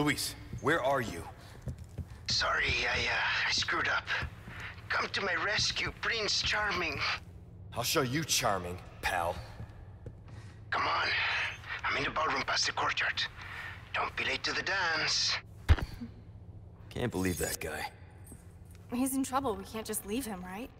Luis, where are you? Sorry, I, uh, I screwed up. Come to my rescue, Prince Charming. I'll show you charming, pal. Come on. I'm in the ballroom past the courtyard. Don't be late to the dance. Can't believe that guy. He's in trouble. We can't just leave him, right?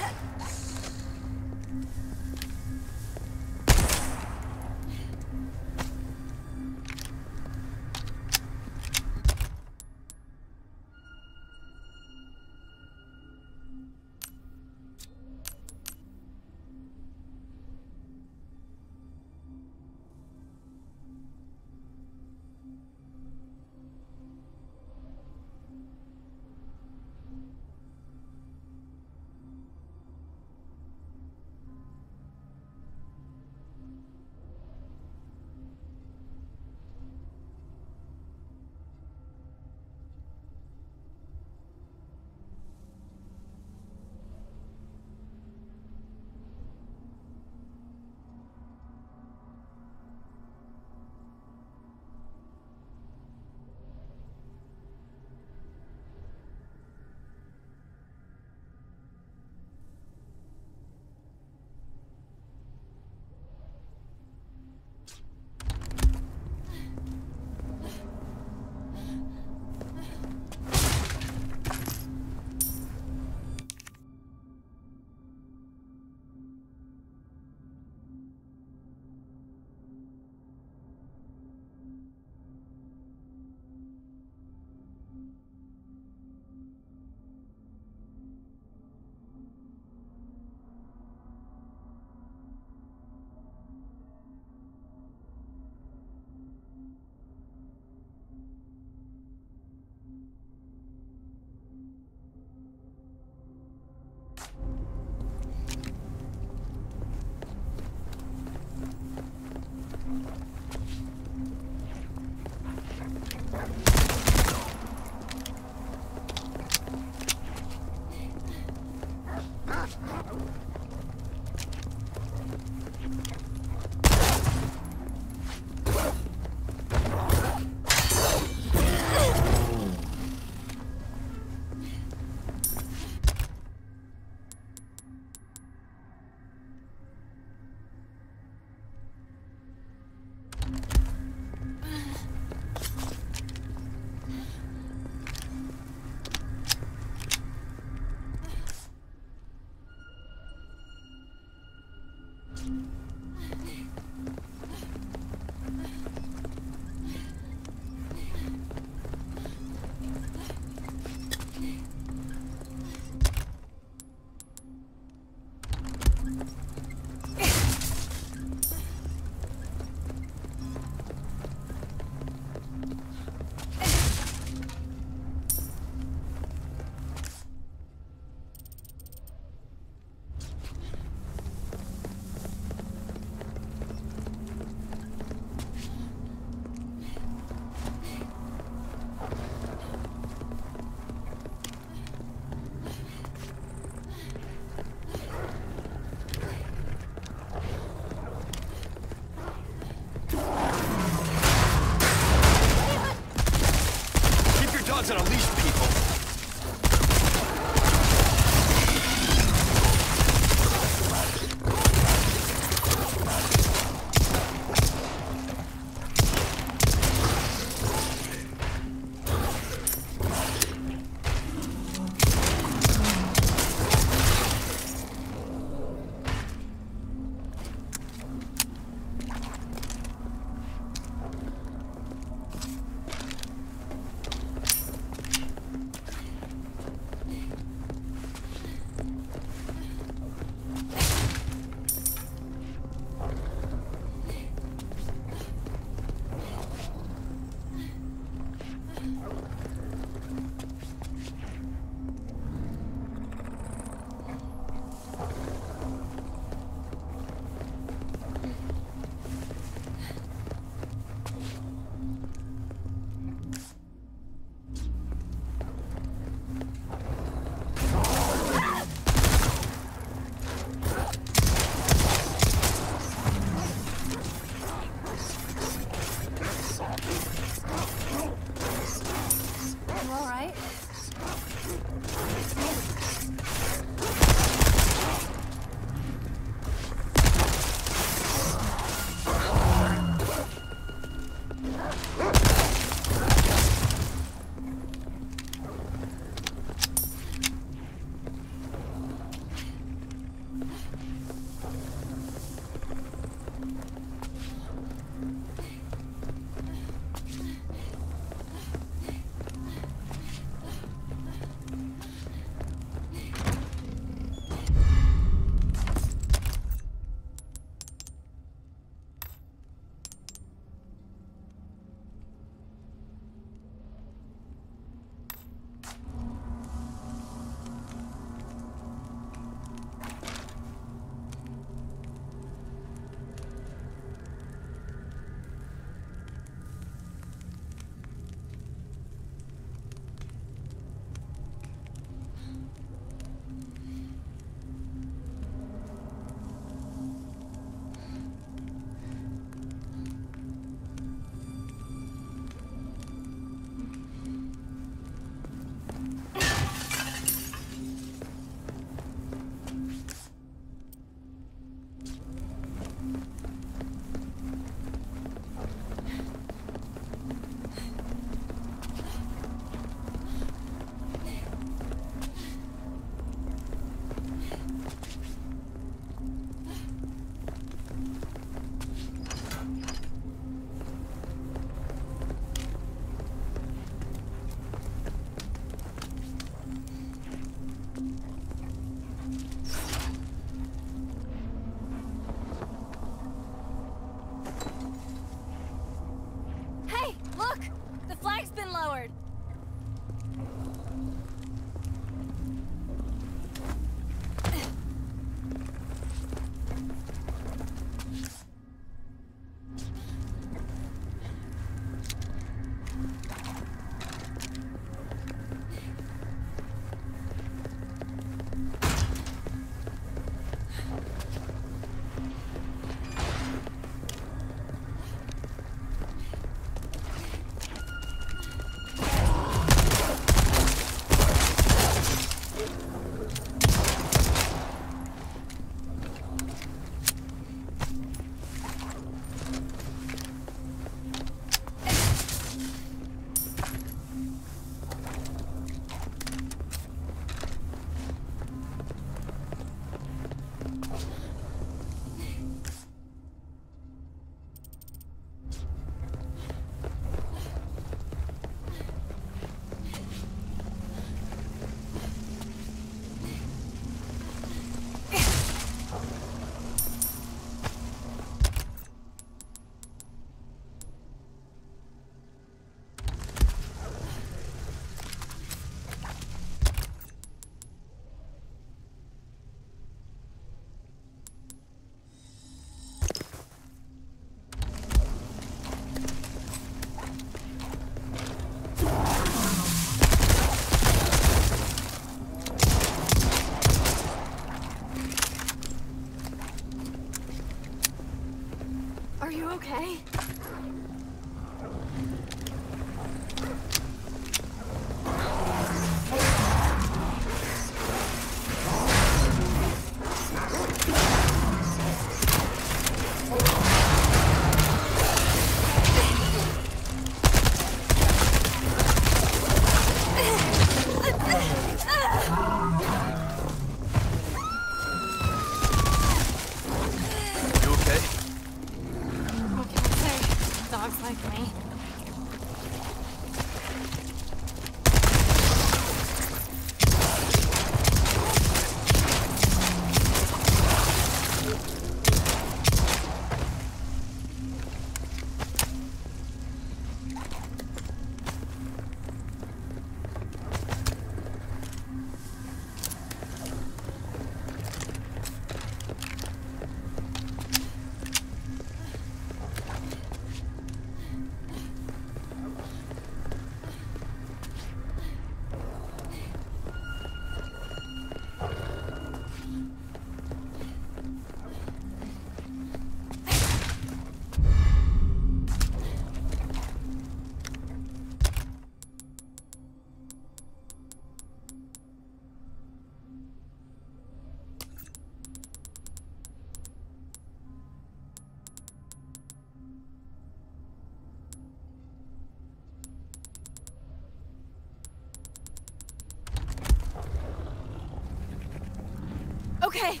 Okay.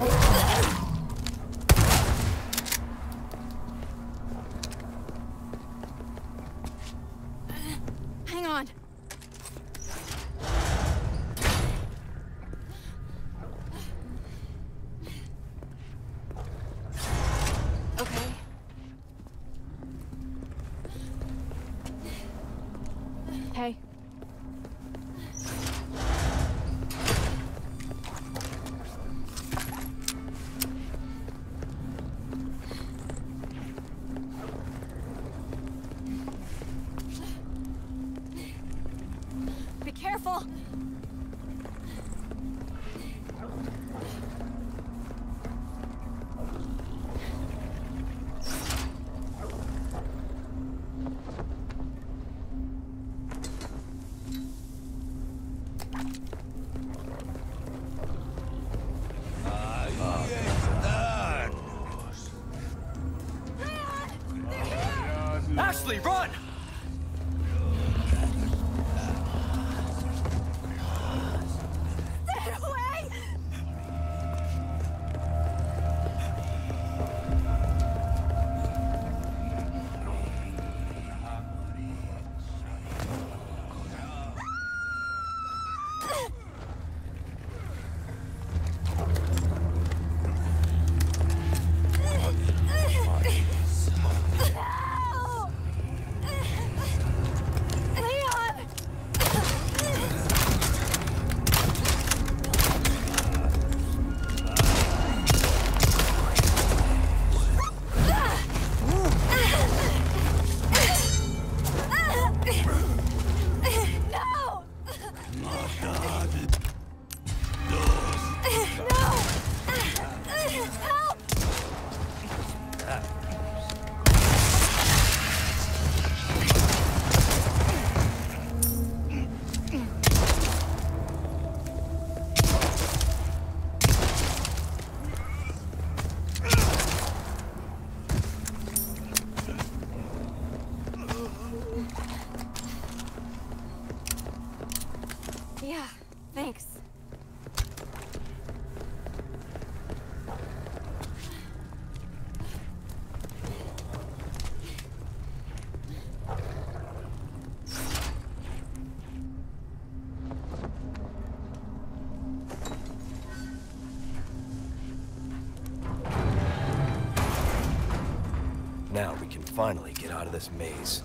Uh, hang on. Finally get out of this maze.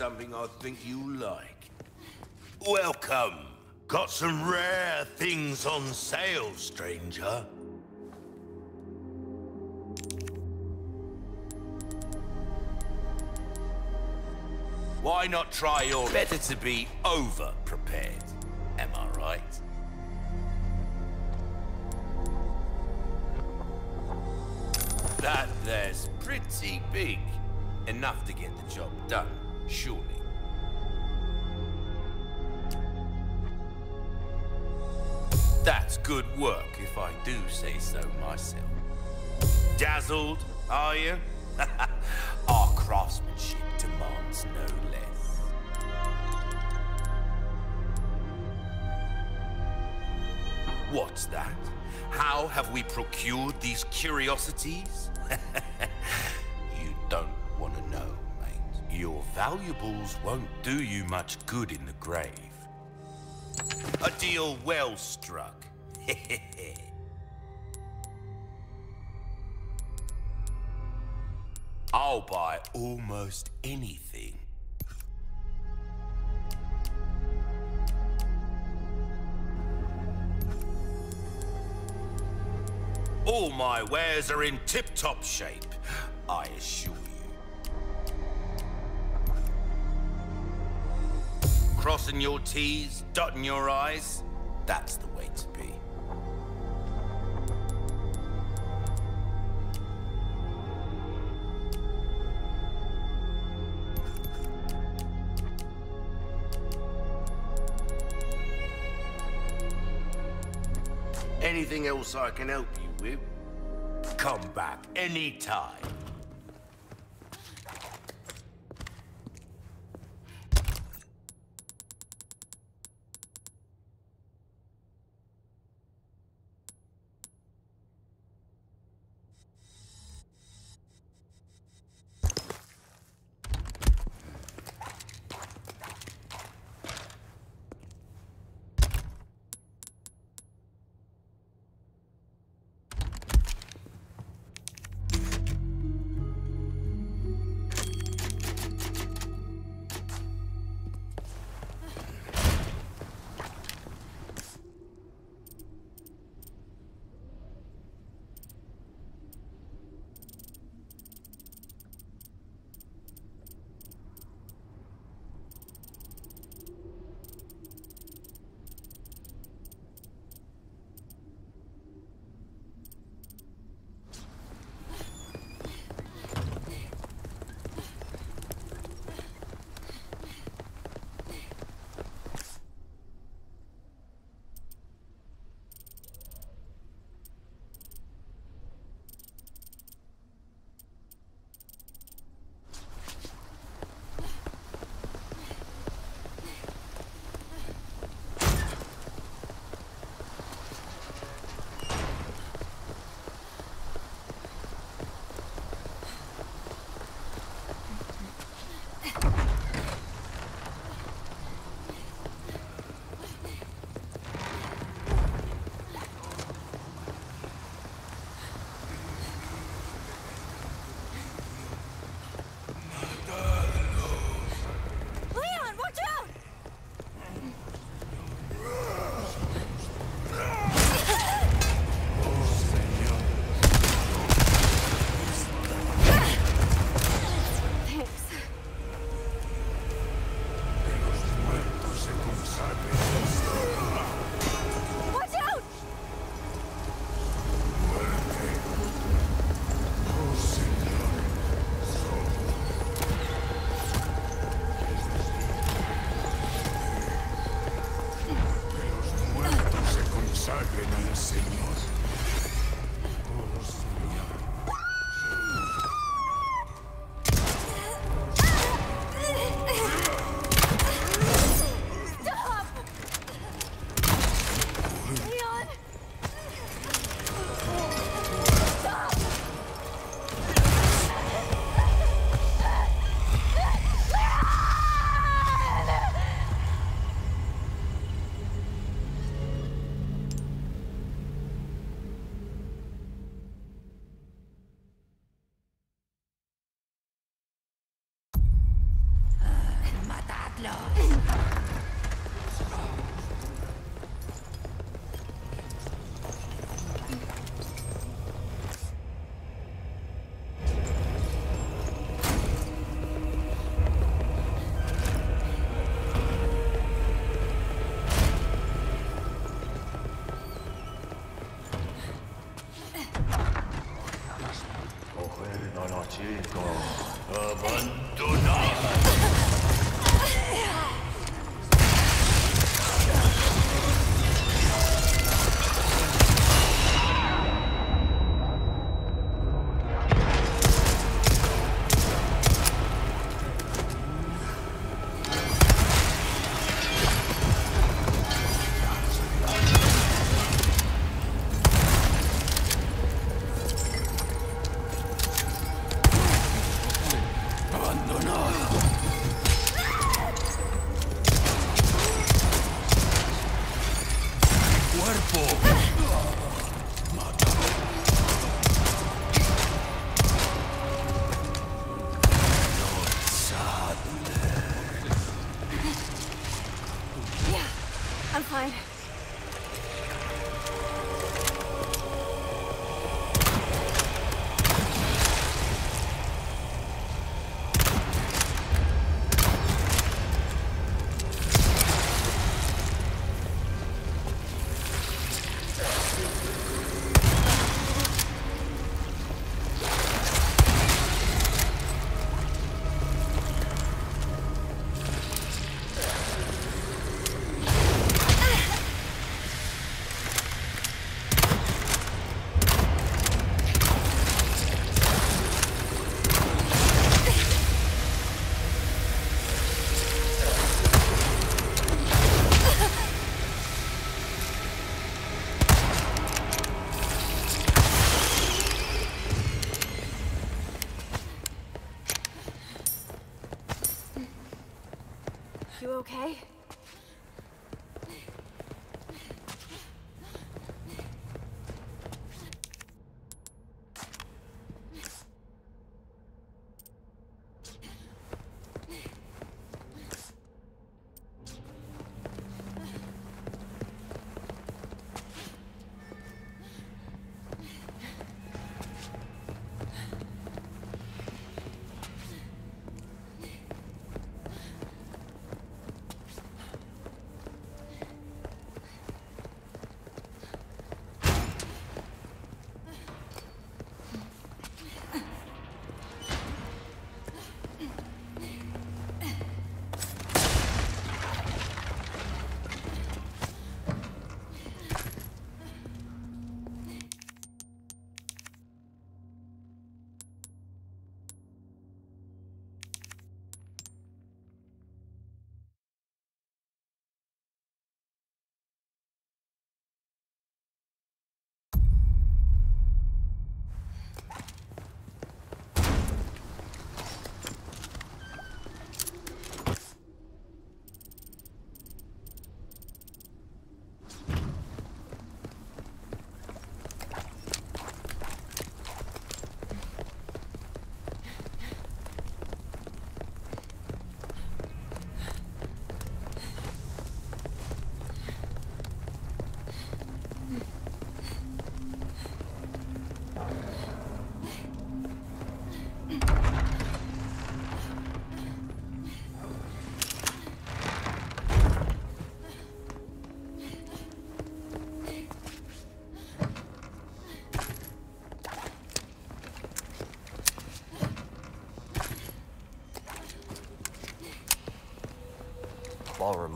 Something I think you like. Welcome. Got some rare things on sale, stranger. Why not try your... Better to be over-prepared, am I right? That there's pretty big. Enough to get the job done, surely. That's good work, if I do say so myself. Dazzled, are you? Our craftsmanship demands no less. What's that? How have we procured these curiosities? valuables won't do you much good in the grave. A deal well struck. I'll buy almost anything. All my wares are in tip-top shape, I assure Crossing your T's, dotting your I's, that's the way to be. Anything else I can help you with? Come back anytime.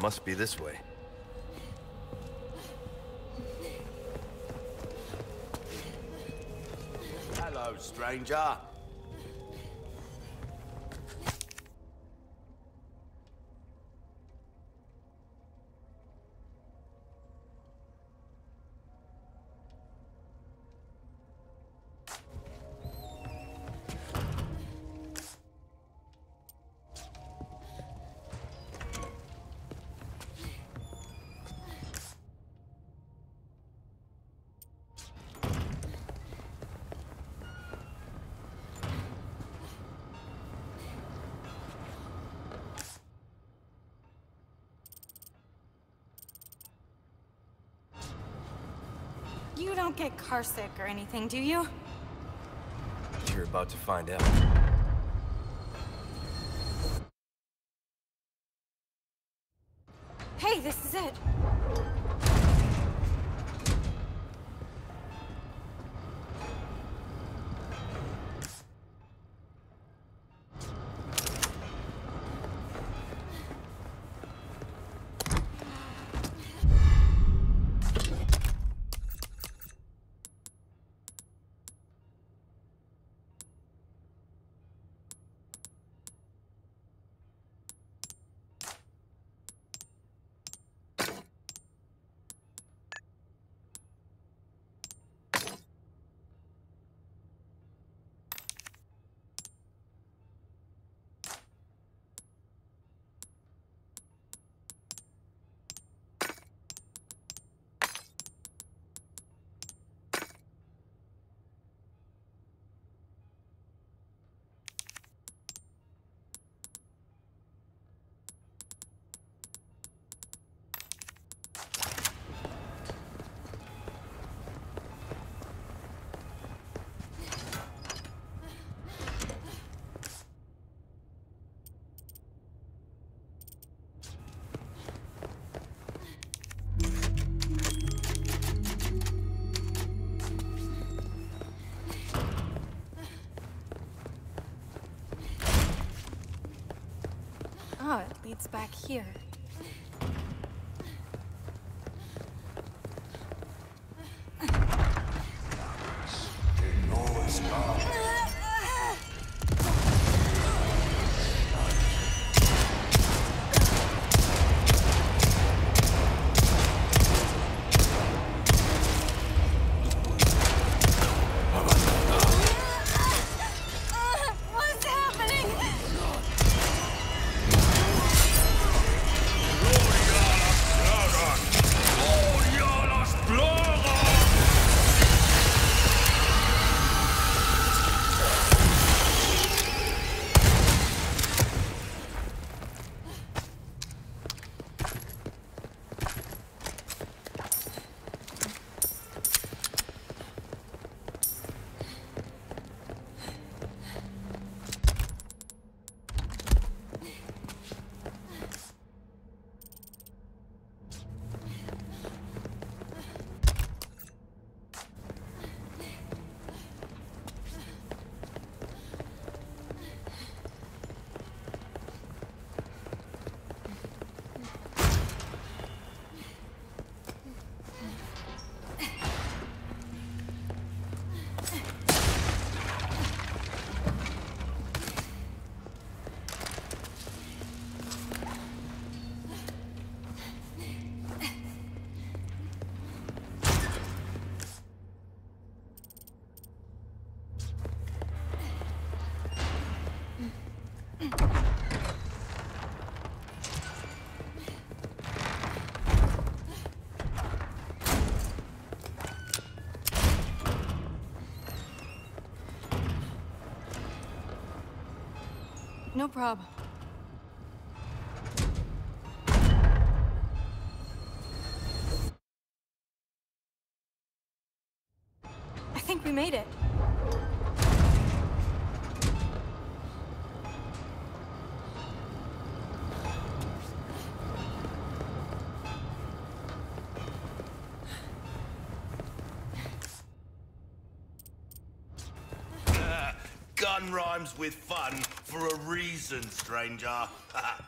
Must be this way. Hello, stranger. You don't get carsick or anything, do you? You're about to find out. Ah, oh, it leads back here. No problem. I think we made it. With fun for a reason, stranger.